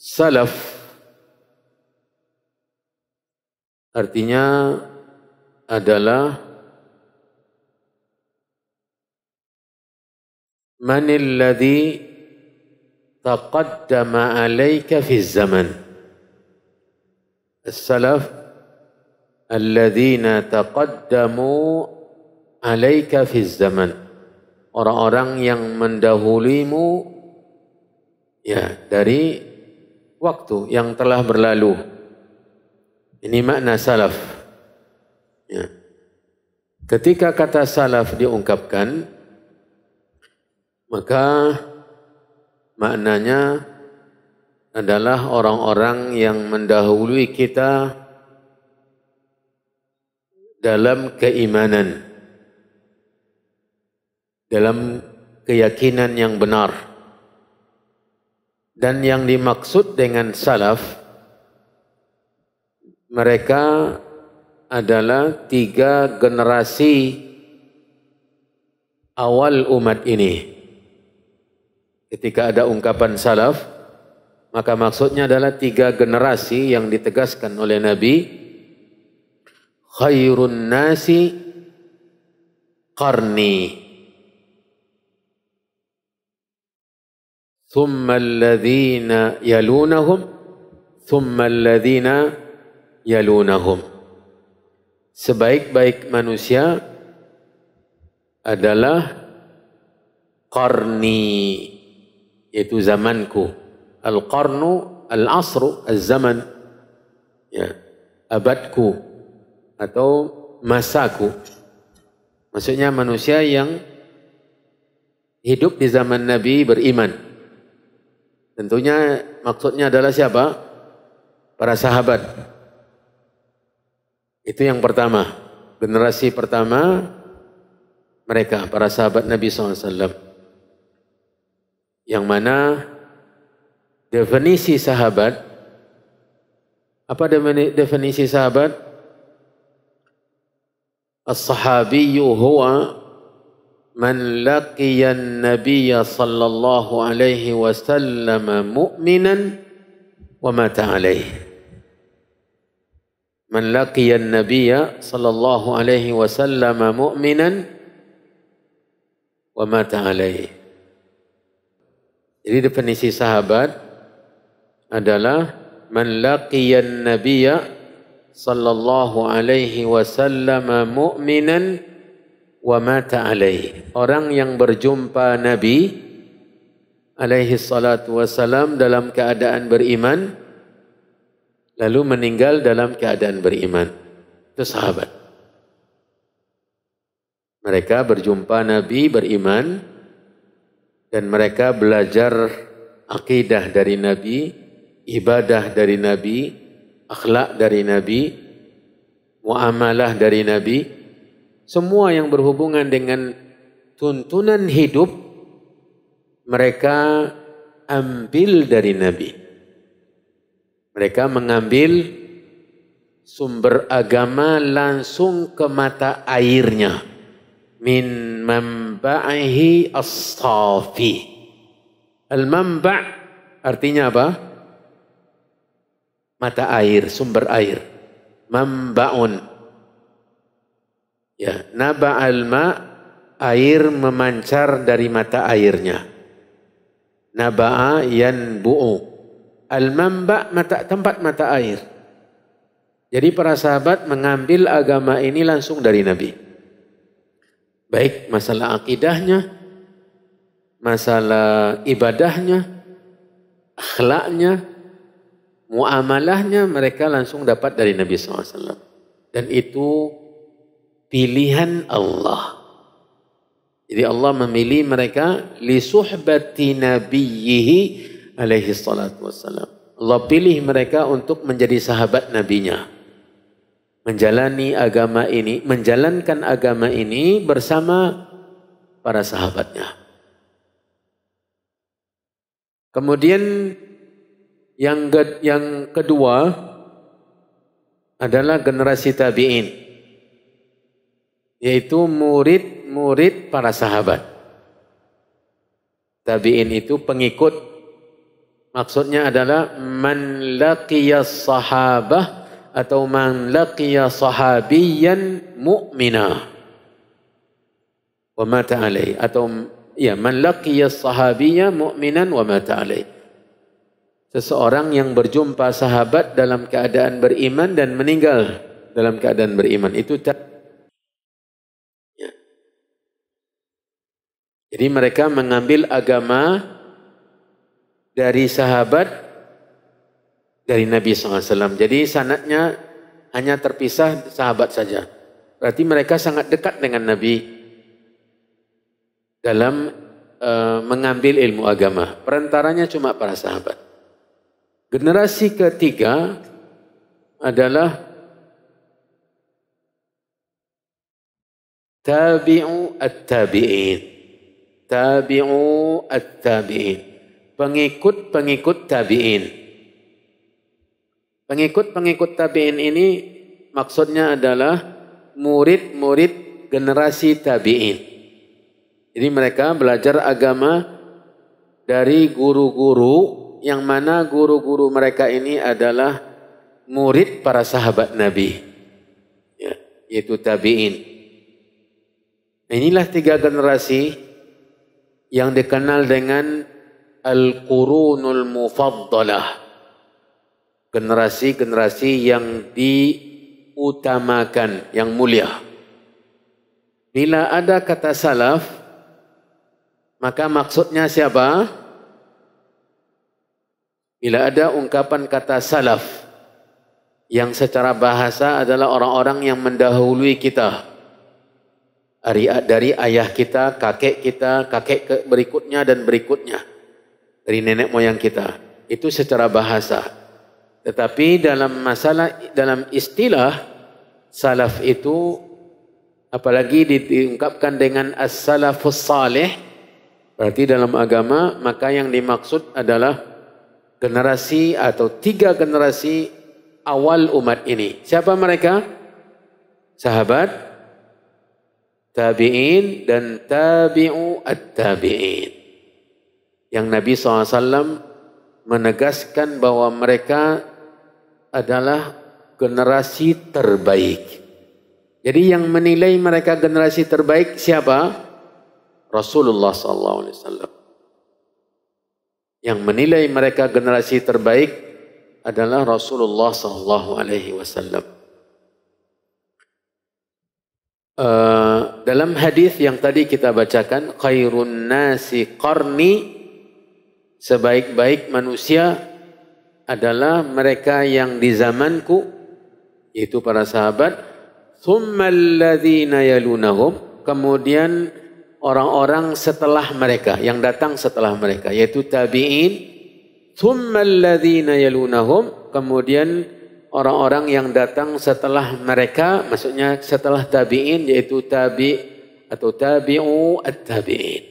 salaf. Artinya adalah manil ladzi taqaddama alayka fi zaman. As-salaf alladhina taqaddamu alayka fi zaman. Orang-orang yang mendahulumu ya dari waktu yang telah berlalu. Ini makna salaf. Ya. Ketika kata salaf diungkapkan maka maknanya adalah orang-orang yang mendahului kita dalam keimanan dalam keyakinan yang benar dan yang dimaksud dengan salaf mereka adalah tiga generasi awal umat ini. Ketika ada ungkapan salaf maka maksudnya adalah tiga generasi yang ditegaskan oleh Nabi. Khairun nasi qarni thumma alladhina yalunahum thumma alladhina yalunahum sebaik-baik manusia adalah qarni yaitu zamanku. Al-qarnu al-asru az-zaman ya abadku atau masaku. Maksudnya manusia yang hidup di zaman nabi beriman tentunya maksudnya adalah siapa? Para sahabat. Itu yang pertama. Generasi pertama mereka para sahabat nabi saw yang mana definisi sahabat apa definisi sahabat? As-sahabiyyu huwa man laqiya an-nabiy sallallahu alaihi wasallam mu'minan wa mata alaihi man laqiya an-nabiy sallallahu alaihi wasallam mu'minan wa mata alaihi jadi definisi sahabat adalah man laqiyan nabiyya sallallahu alaihi wasallam mu'minan wa mata alaihi. Orang yang berjumpa Nabi alaihi salatu wasallam dalam keadaan beriman lalu meninggal dalam keadaan beriman. Itu sahabat. Mereka berjumpa Nabi beriman dan mereka belajar akidah dari Nabi, ibadah dari Nabi, akhlak dari Nabi, muamalah dari Nabi, semua yang berhubungan dengan tuntunan hidup mereka ambil dari Nabi. Mereka mengambil sumber agama langsung ke mata airnya min manba'ihi as-safi. Al-manba' artinya apa? Mata air, sumber air. Manba'un. Ya, naba'al ma' air memancar dari mata airnya. Naba'a yanbu'u. Al-manba' mata tempat mata air. Jadi para sahabat mengambil agama ini langsung dari Nabi. Baik masalah akidahnya, masalah ibadahnya, akhlaknya, muamalahnya mereka langsung dapat dari Nabi SAW. Dan itu pilihan Allah. Jadi Allah memilih mereka li suhbati nabiyhi alaihi salatu wassalam. Allah pilih mereka untuk menjadi sahabat nabinya menjalani agama ini, menjalankan agama ini bersama para sahabatnya. Kemudian yang yang kedua adalah generasi tabi'in yaitu murid-murid para sahabat. Tabi'in itu pengikut. Maksudnya adalah man laqiya sahabah atau man laqiya sahabiyan mu'mina. Wa mata alaihi atau ya man laqiya sahabiyya mu'minan wa mata alaihi seseorang yang berjumpa sahabat dalam keadaan beriman dan meninggal dalam keadaan beriman. Itu tak jadi mereka mengambil agama dari sahabat dari Nabi SAW. Jadi sanatnya hanya terpisah sahabat saja. Berarti mereka sangat dekat dengan Nabi dalam uh, mengambil ilmu agama. Perantaranya cuma para sahabat. Generasi ketiga adalah tabi'u at-tabi'in. Tabi'u at-tabi'in. Pengikut-pengikut tabi'in. Pengikut-pengikut tabi'in ini maksudnya adalah murid-murid generasi tabi'in. Jadi mereka belajar agama dari guru-guru yang mana guru-guru mereka ini adalah murid para sahabat Nabi. Ya, yaitu tabi'in. Inilah tiga generasi yang dikenal dengan Al-Qurunul Mufaddalah generasi-generasi yang diutamakan, yang mulia. Bila ada kata salaf, maka maksudnya siapa? Bila ada ungkapan kata salaf, yang secara bahasa adalah orang-orang yang mendahului kita. Dari ayah kita, kakek kita, kakek berikutnya dan berikutnya. Dari nenek moyang kita. Itu secara bahasa. Tetapi dalam masalah dalam istilah salaf itu apalagi diungkapkan dengan as-salafus salih berarti dalam agama maka yang dimaksud adalah generasi atau tiga generasi awal umat ini. Siapa mereka? Sahabat, tabi'in dan tabi'u at-tabi'in. Yang Nabi SAW menegaskan bahwa mereka adalah generasi terbaik. Jadi yang menilai mereka generasi terbaik siapa? Rasulullah wasallam. Yang menilai mereka generasi terbaik adalah Rasulullah wasallam. Uh, dalam hadis yang tadi kita bacakan khairun nasi qarni sebaik-baik manusia adalah mereka yang di zamanku yaitu para sahabat thummal ladzina yalunahum kemudian orang-orang setelah mereka yang datang setelah mereka yaitu tabi'in thummal ladzina yalunahum kemudian orang-orang yang datang setelah mereka maksudnya setelah tabi'in yaitu tabi atau tabi'u at-tabi'in